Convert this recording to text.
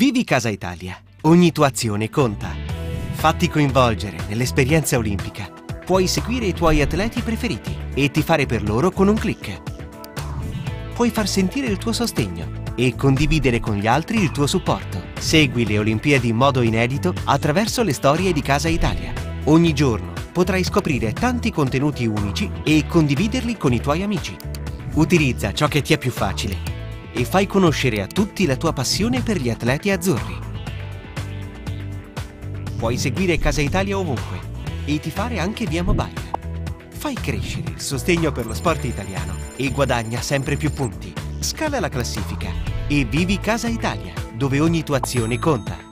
Vivi Casa Italia. Ogni tua azione conta. Fatti coinvolgere nell'esperienza olimpica. Puoi seguire i tuoi atleti preferiti e ti fare per loro con un clic. Puoi far sentire il tuo sostegno e condividere con gli altri il tuo supporto. Segui le Olimpiadi in modo inedito attraverso le storie di Casa Italia. Ogni giorno potrai scoprire tanti contenuti unici e condividerli con i tuoi amici. Utilizza ciò che ti è più facile e fai conoscere a tutti la tua passione per gli atleti azzurri. Puoi seguire Casa Italia ovunque e tifare anche via mobile. Fai crescere il sostegno per lo sport italiano e guadagna sempre più punti. Scala la classifica e vivi Casa Italia, dove ogni tua azione conta.